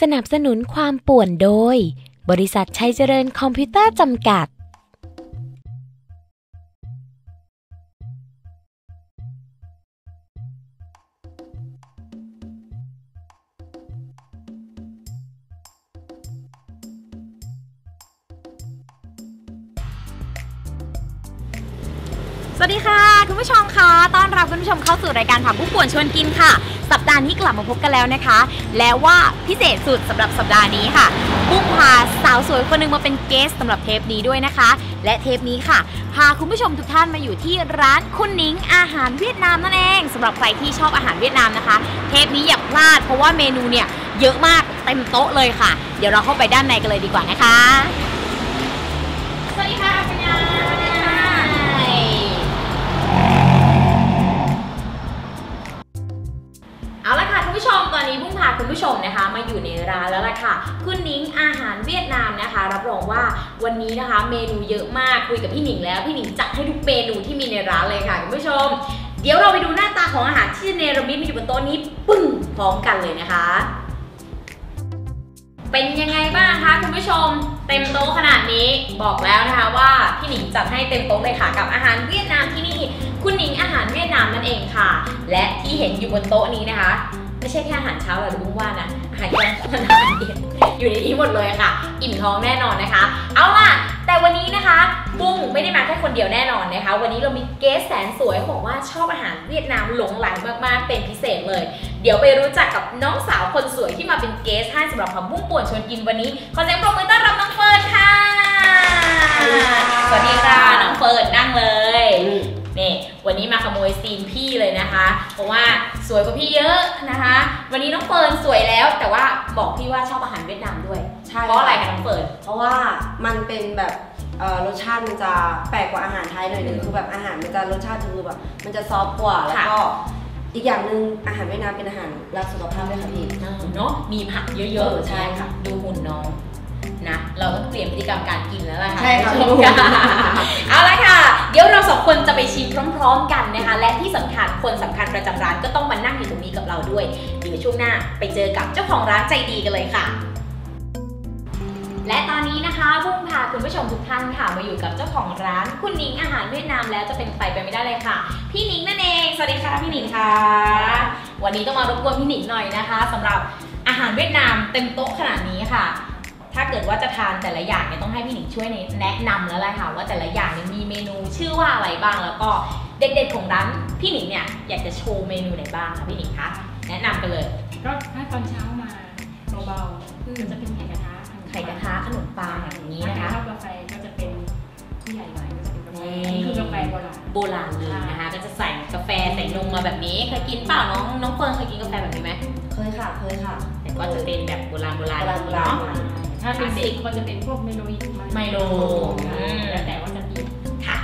สนับสนุนความป่วนโดย บริษัทชัยเจริญคอมพิวเตอร์จำกัด สวัสดีค่ะ คุณผู้ชมคะต้อนรับคุณผู้ชมเข้าสู่รายการผักผู้ป่วนชวนกินค่ะ สัปดาห์นี้กลับมาพบกันแล้วนะคะ แล้วว่าพิเศษสุดสำหรับสัปดาห์นี้ค่ะบุ้งพาสาวสวยคนหนึงมาเป็นเกสสำหรับเทปนี้ด้วยนะคะ และเทปนี้ค่ะ พาคุณผู้ชมทุกท่านมาอยู่ที่ร้านคุณนิ้งอาหารเวียดนามนั่นเองสำหรับใครที่ชอบอาหารเวียดนามนะคะ เทปนี้อย่าพลาด เพราะว่าเมนูเนี่ยเยอะมากเต็มโต๊ะเลยค่ะ เดี๋ยวเราเข้าไปด้านในกันเลยดีกว่านะคะ สวัสดีค่ะปัญญาสวัสดีค่า ผู้ชมตอนนี้พุ่งพาคุณผู้ชมนะคะ มาอยู่ในร้านแล้วล่ะค่ะ คุณนิ้งอาหารเวียดนามนะคะ รับรองว่าวันนี้นะคะ เมนูเยอะมากคุยกับพี่หนิงแล้วพี่หนิงจัดให้ทุกเมนูที่มีในร้านเลยค่ะคุณผู้ชม เดี๋ยวเราไปดูหน้าตาของอาหารที่เนรมิตมาอยู่บนโต๊ะนี้ปึ้งพร้อมกันเลยนะคะ เป็นยังไงบ้างคะคุณผู้ชม เต็มโต๊ะขนาดนี้บอกแล้วนะคะว่าพี่หนิงจัดให้เต็มโต๊ะเลยค่ะกับอาหารเวียดนามที่นี่คุณหนิงอาหารเวียดนามนั่นเองค่ะ และที่เห็นอยู่บนโต๊ะนี้นะคะ ไม่ใช่แค่อาหารเช้าแบบลุงว่านะ อาหารกลางวันอาหารเย็นอยู่ในนี้หมดเลยค่ะ อิ่มท้องแน่นอนนะคะ เอาล่ะ แต่วันนี้นะคะ บุ้งไม่ได้มาแค่คนเดียวแน่นอนนะคะ วันนี้เรามีเกสแสนสวยเขาบอกว่าชอบอาหารเวียดนามหลงไหลมากๆ เป็นพิเศษเลย เดี๋ยวไปรู้จักกับน้องสาวคนสวยที่มาเป็นเกสให้สำหรับผักบุ้งป่วนชวนกินวันนี้ ขอเสียงปรบมือต้อนรับน้องเฟิร์นค่ะ สวัสดีค่ะน้องเฟิร์นนั่งเลย นี่วันนี้มาขโมยซีนพี่เลยนะคะ เพราะว่า สวยกว่าพี่เยอะนะคะ วันนี้น้องเฟิร์นสวยแล้ว แต่ว่าบอกพี่ว่าชอบอาหารเวียดนามด้วยใช่เพราะอะไรคะน้องเฟิร์นเพราะว่ามันเป็นแบบเอ่อรสชาติมันจะแปลกกว่าอาหารไทยหน่อยนึงคือแบบอาหารมันจะรสชาติคือแบบมันจะ soft กว่าแล้วก็อีกอย่างหนึ่งอาหารเวียดนามเป็นอาหารรักสุขภาพด้วยค่ะพี่เนาะมีผักเยเออะอๆใช่ค่ะ ดูหุ่นน้อง นะ เราต้องเปลี่ยนพฤติกรรมการกินแล้วล่ะค่ะใช่ค่ะณผู้ชมเอาละค่ะ เดี๋ยวเราสองคนจะไปชิมพร้อม ๆ กันนะคะ และที่สำคัญคนสำคัญประจำร้านก็ต้องมานั่งอยู่ตรงนี้กับเราด้วย เดี๋ยวช่วงหน้าไปเจอกับเจ้าของร้านใจดีกันเลยค่ะและตอนนี้นะคะบุ้งพาคุณผู้ชมทุกท่านค่ะมาอยู่กับเจ้าของร้านคุณนิงอาหารเวียดนามแล้วจะเป็นใครไปไม่ได้เลยค่ะ พี่นิงนั่นเองสวัสดีค่ะพี่นิงค่ะ วันนี้ต้องมารบกวนพี่นิงหน่อยนะคะสำหรับอาหารเวียดนามเต็มโต๊ะขนาดนี้ค่ะ ถ้าเกิดว่าจะทานแต่ละอย่างเนี่ยต้องให้พี่หนิงช่วยแนะนำแล้วแหละค่ะว่าแต่ละอย่างเนี่ยมีเมนูชื่อว่าอะไรบ้างแล้วก็เด็ดๆของร้านพี่หนิงเนี่ยอยากจะโชว์เมนูไหนบ้างคะพี่หนิงคะแนะนำกันเลยก็ถ้าตอนเช้ามาเบาๆก็จะเป็นไข่กระทะไข่กระทะขนมปังอย่างนี้ถ้านะคะชอบกาแฟก็จะเป็นผู้ใหญ่หน่อยก็จะเป็นกาแฟนี่อันนี้คือกาแฟโบราณ โบราณเลยนะคะ ก็จะใส่กาแฟใส่นมมาแบบนี้เคยกินเปล่าน้องน้องเฟิร์นเคยกินกาแฟแบบนี้ไหมเคยค่ะเคยค่ะ แต่ก็จะเป็นแบบโบราณโบราณโบราณโบราณ เนาะ ถ้าเป็นเด็กก็จะเป็นพวกเมโลอีไมโลแล้วแต่ว่าจะกินค่ะ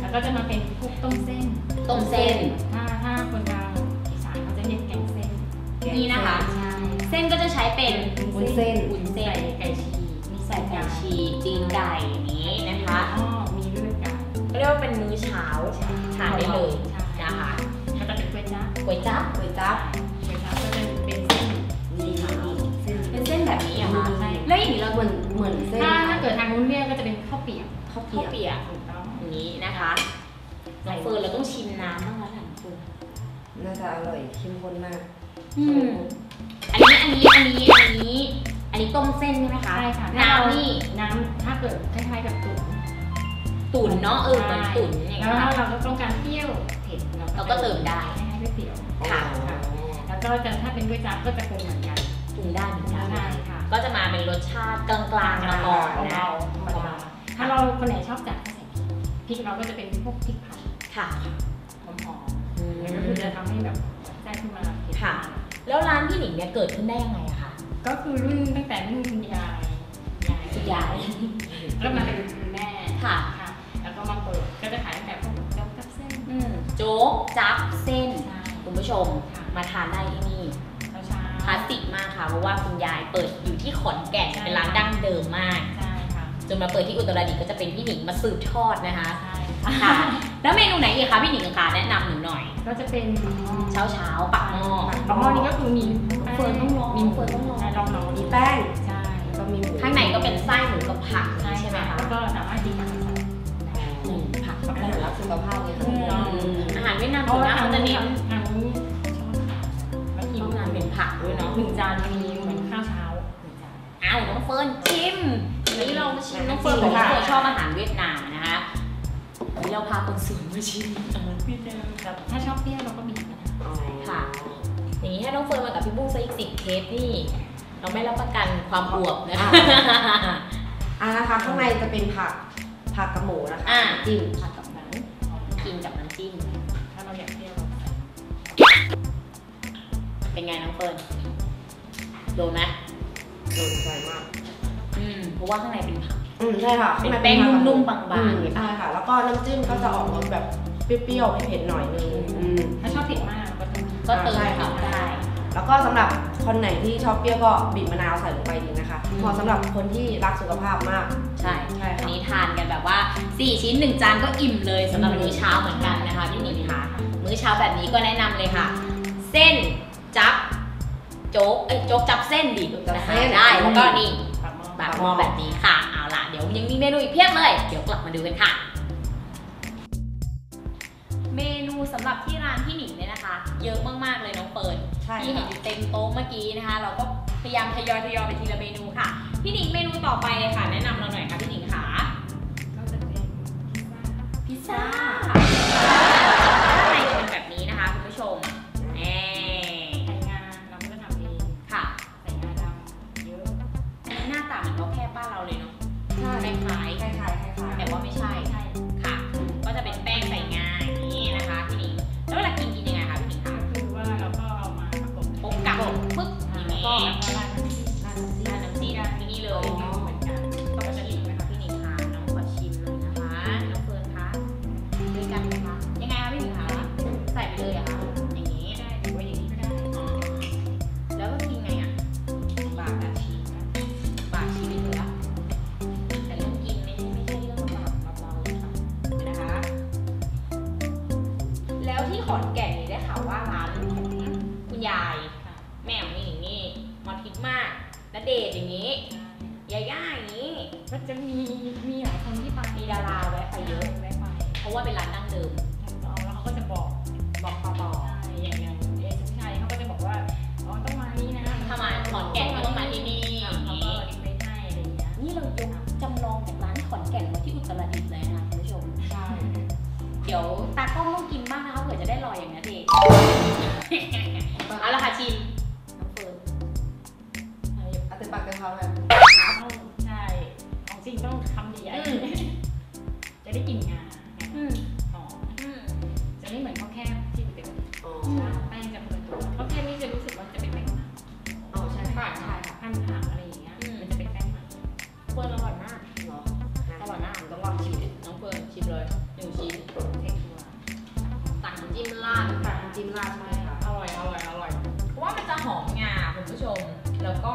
แล้วก็จะมาเป็นพวกต้มเส้น ต้มเส้น ถ้าถ้าคนทางอีสานเขาจะเรียกแกงเส้น นี่นะคะใช่เส้นก็จะใช้เป็นวุ้นเส้นวุ้นเส้นใส่ไก่ฉีกมีใส่ไก่ฉีกฉีกไก่อย่างนี้นะคะอ๋อมีเลือดไก่ก็เรียกว่าเป็นมื้อเช้าทานได้เลยใช่นะคะแล้วก็จะเป็นก๋วยจั๊บก๋วยจั๊บก๋วยจั๊บก๋วยจั๊บก็จะเป็นเส้นนี่ค่ะเส้นเป็นเส้นแบบนี้เหรอะคะใช่ แล้วอย่างนี้เราเหมือนเหมือนเส้นถ้าถ้าเกิดทางนู้นเรียกก็จะเป็นข้าวเปียกข้าวข้าวเปียกเปียกถูกต้องอย่างนี้นะคะน้องเฟิร์นเราต้องชิมน้ำบ้างแล้วล่ะคุณน่าจะอร่อยเข้มข้นมากอืมอันนี้อันนี้อันนี้อันนี้ อันนี้ต้มเส้นใช่ไหมคะใช่ค่ะน้ำนี่น้ำถ้าเกิดคล้ายๆกับตุ๋นตุ๋นเนาะเออเหมือนตุ๋นอย่างแล้เงี้วยถ้าเราก็ต้องการเปรี้ยวเผ็ดเราก็เติมได้คล้ายๆก๋วยเตี๋ยวค่ะแล้วก็จะถ้าเป็นก๋วยจั๊บก็จะปรุงเหมือนกันตุ๋นได้เหมือนกันใช่ค่ะ ก็จะมาเป็นรสชาติกลางๆมาก่อนนะถ้าเราคนไหนชอบจัดก็ใส่พริกพริกเราก็จะเป็นพวกพริกผัดค่ะหอมๆแล้วก็คือจะทำให้แบบแซ่บขึ้นมาค่ะ แล้วร้านพี่หนิงเนี่ยเกิดขึ้นได้ยังไงอะคะก็คือรุ่นตั้งแต่รุ่นคุณยายยายคุณยายแล้วมาเป็นคุณแม่ค่ะค่ะแล้วก็มาเปิดก็จะขายตั้งแต่พวกโจ๊กกับเส้นโจ๊กจับเส้นคุณผู้ชมมาทานได้ที่นี่ ลาสสิกมากค่ะ เพราะว่าคุณยายเปิดอยู่ที่ขอนแก่นใช่เป็นร้านดั้งเดิมมาก ใช่ค่ะจนมาเปิดที่อุตรดิตถ์ก็จะเป็นพี่หนิงมาสืบทอดนะคะ ใช่ค่ะแล้วเมนูไหนอีกคะพี่หนิงคะแนะนำหนูหน่อย ก็จะเป็นเช้าเช้าๆปักหม้อปักหม้อนี่ก็คือมีเฟิร์นต้องลองมีเฟิร์นต้องลองใช่ลองลองมีแป้งใช่แล้วก็มีหมูข้างในก็เป็นไส้หมูกับผักใช่ใช่ไหมคะแล้วก็สามารถกินกับสลัดอืมผักกับอาสหารลัรัดกสุขภาพเลยค่ะ อืม อาหารเวียดนามเพส่ราะวนว่ามากทางเขาจะนี้เน้นทา ผักด้วยเนาะหนึ่งจานมีเหมือนข้าวเช้าหนึ่งจานอ้าวน้องเฟิร์นชิมวันนี้เรามาชิมน้องเฟิร์นบอกว่าเฟิร์นชอบอาหารเวียดนามนะคะวันนี้เราพาคนสวยมาชิมอาหารเวียดนามแต่ถ้าชอบเปรี้ยวเราก็บีบนะคะค่ะอย่างนี้ให้น้องเฟิร์นมากับพี่บุ้งซะอีกสิบเทปนี่ เราไม่รับประกันความอวบนะอ่านะคะข้างในจะเป็นผักผักกับหมูนะคะอ่าจิ้มผัดกั เป็นไงน้องเฟิร์นโดนไหมโดนใจมาก อืมเพราะว่าข้างในเป็นผัก อืมใช่ค่ะเป็นแป้งนุ่มๆบางๆอืมใช่ค่ะ แล้วก็น้ำจิ้มก็จะออกรสแบบเปรี้ยวๆเผ็ดๆหน่อยนึงอืมถ้าชอบเผ็ดมากก็ต้องก็เติมใช่ค่ะได้ แล้วก็สำหรับคนไหนที่ชอบเปรี้ยวก็บีบมะนาวใส่ลงไปดีนะคะเหมาะสำหรับคนที่รักสุขภาพมาก ใช่ใช่ค่ะอันนี้ทานกันแบบว่า 4 ชิ้น 1 จานก็อิ่มเลยสำหรับมื้อเช้าเหมือนกันนะคะพี่หนิงคะมื้อเช้าแบบนี้ก็แนะนำเลยค่ะ เส้น จับโจ๊กเอ้ยโจ๊กจับเส้นดิโจ๊กจับนะคะเส้น ได้แล้วก็นี่ปากหม้อแบบมอแบบนี้ค่ะเอาล่ะเดี๋ยวยังมีเมนูอีกเพียบเลย เดี๋ยวกลับมาดูกันค่ะ เมนูสำหรับที่ร้านพี่หนิงเนี่ยนะคะ เยอะมากๆเลยน้องเฟิร์นใช่ที่เห็นค่ะอยู่เต็มโต๊ะเมื่อกี้นะคะ เราก็พยายามทยอยทยอยไปทีละเมนูค่ะ พี่หนิงเมนูต่อไปเลยค่ะ แนะนำเราหน่อยค่ะพี่ ดี๋ยวตากล้องต้องกินบ้างนะคะเผื่อจะได้ลอยอย่างนี้เด็กเอาละค่ะชิมน้องเฟิร์นเอาเต็มปากเต็มคำเลยต้องใช่ของจริงต้องทำดีไอ้อืมจะได้กลิ่นงาอืมหอมอืมจะไม่เหมือนข้าวแคบที่เป็นอ๋อแป้งจะเปิดตัวข้าวแคบนี่จะรู้สึกว่าจะเป็นแป้งมันอ๋อใช่ค่ะใช่ค่ะขั้นผักอะไรอย่างเงี้ยมันจะเป็นแป้งมันเฟิร์นอร่อยมากเนาะอร่อยมากต้องลองชิมน้องเฟิร์นชิมเลยหนึ่งชิ้น จิ้มราดใช่ไหมคะอร่อยอร่อยอร่อยเพราะว่ามันจะหอมงาคุณผู้ชม แล้วก็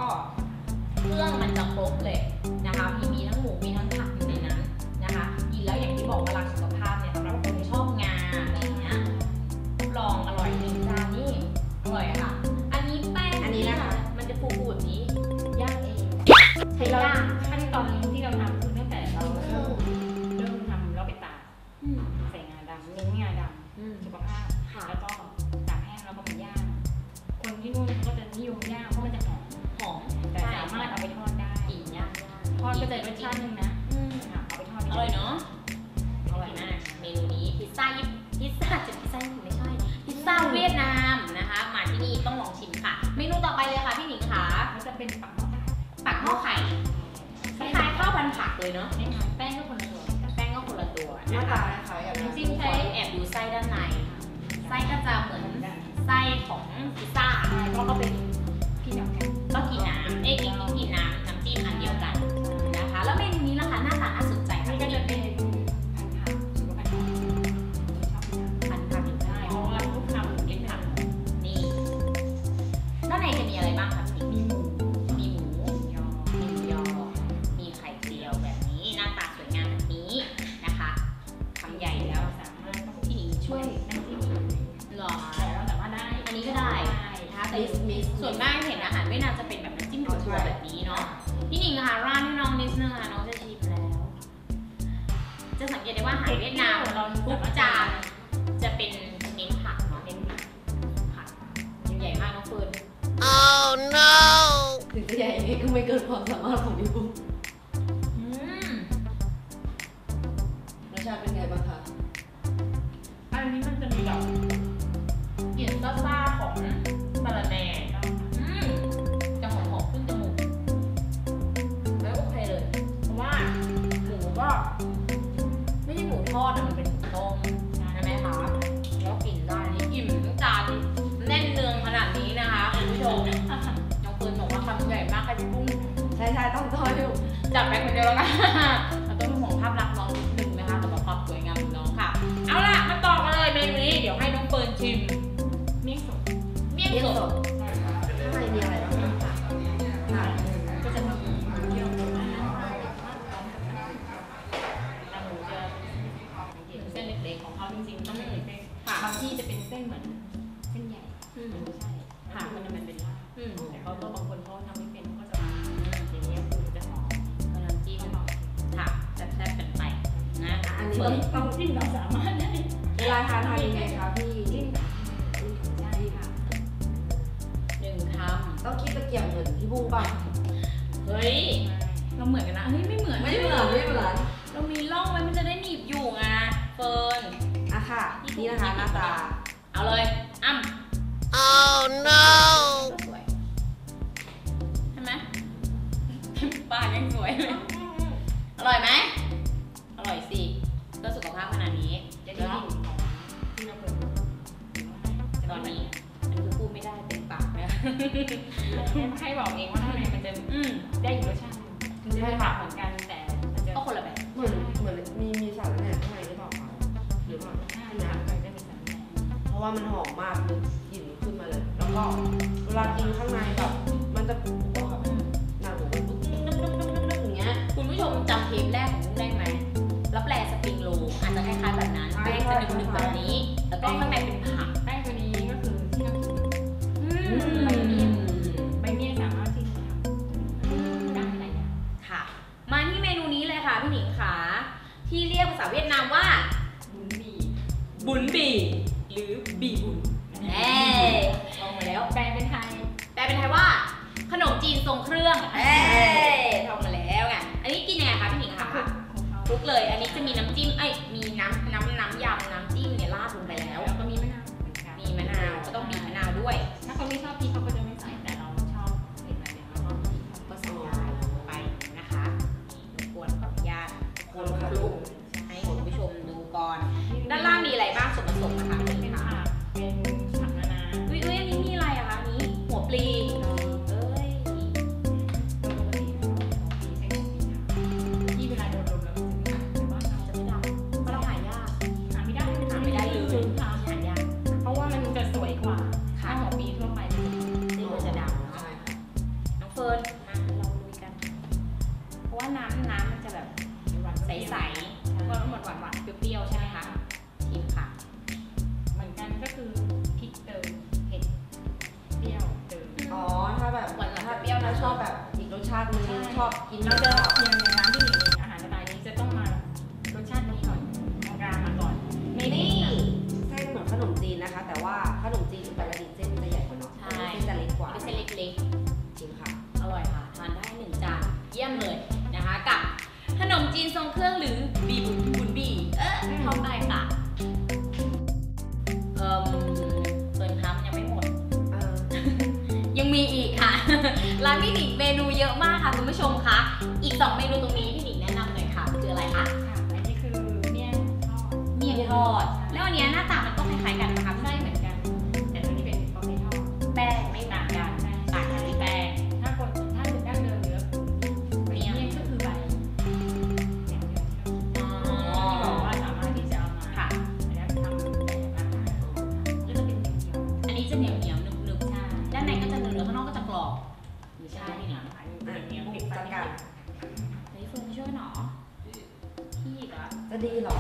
เครื่องมันจะครบเลยนะคะ มีมีทั้งหมูมีทั้งผักอยู่ในนั้นนะคะ กินแล้วอย่างที่บอกว่ารักสุขภาพเนี่ยสำหรับคนที่ชอบงาอะไรอย่างเงี้ยรับรองอร่อยหนึ่งจานนี่อร่อยอะค่ะ อันนี้แป้งอันนี้นะคะ มันจะฟูๆแบบนี้ย่างเองใช้เราย่าง ที่นู่นเขาก็จะนิยมย่างเพราะมันจะหอมหอมแต่สามารถเอาไปทอดได้กลิ่นย่างทอดก็จะรสชาติหนึงนะอืมค่ะเอาไปทอดอร่อยเนาะอร่อยมากเมนูนี้พิซซ่าญี่ปุ่นพิซซ่าจะพิซซ่าญี่ปุ่นไม่ใช่พิซซ่าเวียดนามนะคะมาที่นี่ต้องลองชิมค่ะ เมนูต่อไปเลยค่ะพี่หนิงค่ะมันจะเป็นปักหม้อปักหม้อไข่คล้ายๆข้าวพันผักเลยเนาะแน่นอนแป้งก็คนละตัวแป้งก็คนละตัวหน้านะตาคะคล้ายๆกับจริงๆใช้แอบดูไส้ด้านในไส้ก็จะเหมือน ไส้ของพิซซ่าใช่เพราะเป็นพี่น้องกันก็กินนะ ถึงจะใหญ่ยังไงก็ไม่เกินความสามารถของพี่บุ้งอืมรสชาติเป็นไงบ้างคะอันนี้มันจะมีแบบกลิ่นซ่าๆของสาลาแหน่อืมจะหอมๆขึ้นจมูกแล้วโอเคเลย เพราะว่าหมูก็ไม่ใช่หมูทอดอะมันเป็นหมูต้มใช่ไหมคะแล้วกลิ่นได้นี่อิ่มทั้งจานแน่นเนืองขนาดนี้นะคะคุณผู้ชม ใหญ่มากค่ะพี่ปุ้งใช่ใช่ๆต้องทอดอยู่จับไปคนเดียวแล้วกันเราต้องเป็นห่วงภาพลักษณ์น้องนิดนึงนะคะสำหรับความสวยงามของน้องค่ะ เอาล่ะมาต่อกันเลยเมนูนี้เดี๋ยวให้น้องเฟิร์นชิมเมี่ยงสดเมี่ยงเมี่ยงสสดดข้างในมีอะไรบ้างคะค่ะก็จะมีหมูเยี่ยวหมูม้าแล้วหมูจะเห็นเส้นเล็กๆของเขาจริงๆต้องเป็นเล็กๆบางที่จะเป็นเส้นเหมือนเส้นใหญ่ แต่เขาก็บางคนเขาทำไม่เป็นเขาก็จะมาอย่างเงี้ยคือจะหอมก็น้ำจิ้มค่ะแซ่บๆกันไปนะอันนี้เฟิต้องต้องจิ้มเราสามารถได้เวลาทานทานยังไงคะพี่จิ้มแบบใช่ค่ะหนึ่งคต้องคิดตะเกียบเหมือนพี่บุ้งป่ะเฮ้ยเราเหมือนกันนะเฮ้ยไม่เหมือนไม่เหมือนไม่เหมือนเรามีร่องไว้มันจะได้หนีบอยู่ไงเฟิร์นอะค่ะนี่นะคะหน้าตาเอาเลยอ้ำก็ส ร่อยไหม อร่อยสิก็สุขภาพขนาดนี้จะเดี๋ได้ยวกลิ่นของที่เราเปิดตอนนี้อันนี้คือพูดไม่ได้เต็มปากนะให้บอกเองว่าข้างในมันจะอืมได้อีกรสชาติหนึ่งถึงจะเป็นผักเหมือนกันแต่มันจะก็คนละแบบ เหมือนเหมือนมีมีสารแหน่ข้างในหรือเปล่าคะหรือเปล่าใช่ค่ะมันจะมีสารแหน่เพราะว่ามันหอมมากเลยกลิ่นขึ้นมาเลย แล้วก็เวลากินข้างในแบบมันจะ ผู้ชมจำเทปแรกของมุกได้ไหมรับแลสปริงโรลอาจจะคล้ายๆแบบนั้นใช่แป้งจะหนึบๆแบบนี้ แล้วก็ข้างในเป็น อบแบบอีกรสชาตินึงใช่ ชอบกินเราจะแบบเพียงในร้านที่หนึ่งอาหารสไตล์นี้จะต้องมารสชาตินี้ก่อนกลางๆมาก่อนไม่นี่นี่เส้นเหมือนขนมจีนนะคะ แต่ว่าขนมจีนอุตรดิตถ์เส้นจะใหญ่กว่าเนาะใช่ เส้นจะเล็กกว่าไม่ใช่เล็กจริงค่ะๆอร่อยค่ะ ทานได้หนึ่งจานเยี่ยมเลยนะคะ กับขนมจีนทรงเครื่องหรือบีบุนบุนบีเออเข้าไปค่ะเอ่มเฟิร์นครับยังไม่หมด เออยังมีอีกค่ะ ร้านพี่หนิงเมนูเยอะมากค่ะคุณผู้ชมคะ อีก 2 เมนูตรงนี้พี่หนิงแนะนำหน่อยค่ะคืออะไรคะค่ะอันนี้คือเมี่ยงทอด เมี่ยงทอด แล้วอันเนี้ยหน้าตามันก็คล้ายๆกันนะคะไส้เหมือน ดีหรอ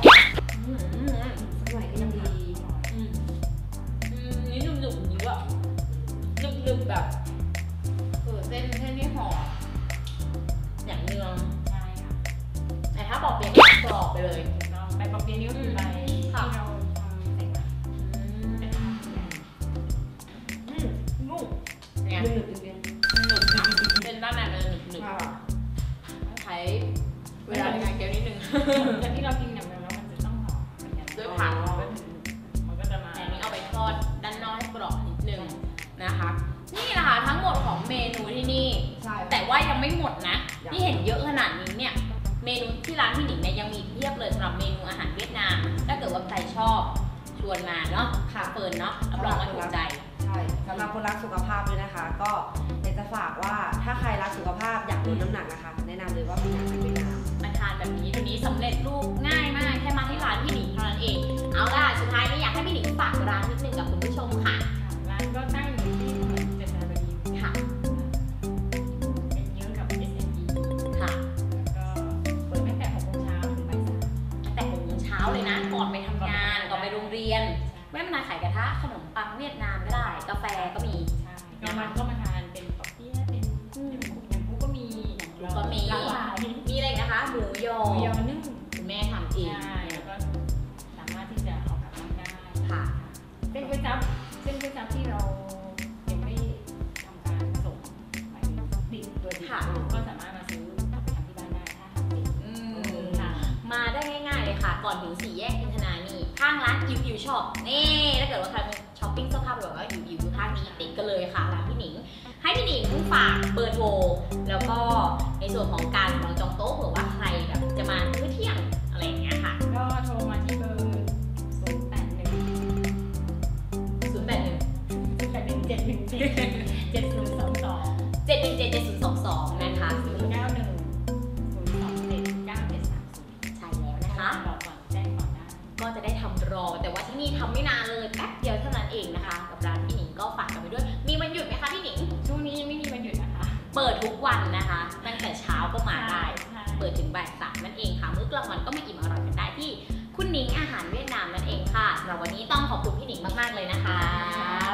ว่ายังไม่หมดนะยังที่เห็นเยอะขนาดนี้เนี่ย เมนูที่ร้านพี่หนิงเนี่ยยังมีเพียบเลยสำหรับเมนูอาหารเวียดนาม ถ้าเกิดว่าใครชอบชวนมาเนาะค่ะเฟิร์นเนาะรับรองว่าถูกใจ ใช่สำหรับคนรักสุขภาพด้วยนะคะ ก็อยากจะฝากว่าถ้าใครรักสุขภาพอยากลดน้ำหนักนะคะ แนะนำเลยว่าเป็นอาหารเวียดนาม มาทานแบบนี้เดี๋ยวนี้สำเร็จรูปง่ายมาก แค่มาที่ร้านพี่หนิงเท่านั้นเอง เอาล่ะ สุดท้ายนี้อยากให้พี่หนิงฝากร้านนิดนึงกับคุณผู้ชมค่ะ แม่มาขายกระทะขนมปังเวียดนามก็ได้ กาแฟก็มีใช่กลางวันก็มาทานเป็นปอเปี๊ยะเป็นอืมอย่างคุกก็มีอย่างก็มี หลากหลายมีอะไรอีกนะคะ หมูยอหมูยอนึ่งคุณแม่ทำเองใช่แล้วก็สามารถที่จะเอากลับบ้านได้ค่ะเส้นก๋วยจั๊บเส้นก๋วยจั๊บที่เรายังไม่ทำการส่งหมายถึงดิบตัวดิบค่ะก็สามารถมาซื้อกลับไปทำที่บ้านได้ถ้าทำดิบอืมค่ะมาได้ง่ายๆเลยค่ะ ก่อนถึงสี่แยกอินทนานี่ ข้างร้านอิวอิวช็อปนี่ถ้าเกิดว่าใครมาช้อปปิ้งเสื้อผ้าแบบว่าอิวอิวท่านี้ติดกันเลยค่ะร้านพี่หนิง ให้พี่หนิงฝากเบอร์โทรแล้วก็ในส่วนของการวางจองโต๊ะเผื่อว่าใครแบบจะมามื้อเที่ยง รอ แต่ว่าที่นี่ทำไม่นานเลยแป๊บเดียวเท่านั้นเองนะคะกับร้านพี่หนิงก็ฝากกันไปด้วย มีวันหยุดไหมคะพี่หนิงช่วงนี้ยังไม่มีวันหยุดนะคะ เปิดทุกวันนะคะตั้งแต่เช้าก็มาได้ใช่เปิดถึงบ่ายสามนั่นเองค่ะมื้อกลางวันก็มาอิ่มอร่อยกันได้ที่คุณหนิงอาหารเวียดนามนั่นเองค่ะสำหรับวันนี้ต้องขอบคุณพี่หนิงมาก ๆ เลยนะคะ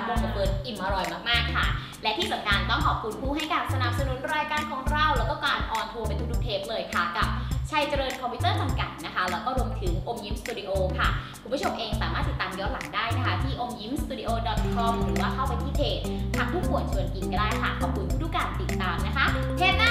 บงกับเฟิร์นอิ่มอร่อยมาก ๆ ค่ะ และที่สำคัญต้องขอบคุณผู้ให้การสนับสนุนรายการของเรา แล้วก็การออนทัวร์เป็นทุกๆเทปเลยค่ะกับ ชัยเจริญคอมพิวเตอร์จำกัดนะคะ แล้วก็รวมถึงอมยิ้มสตูดิโอค่ะ คุณผู้ชมเองสามารถติดตามย้อนหลังได้นะคะ ที่อมยิ้มสตูดิโอ .com หรือว่าเข้าไปที่เพจผักบุ้งป่วนชวนกินก็ได้ค่ะ ขอบคุณทุกการติดตามนะคะ เทปหน้าจะ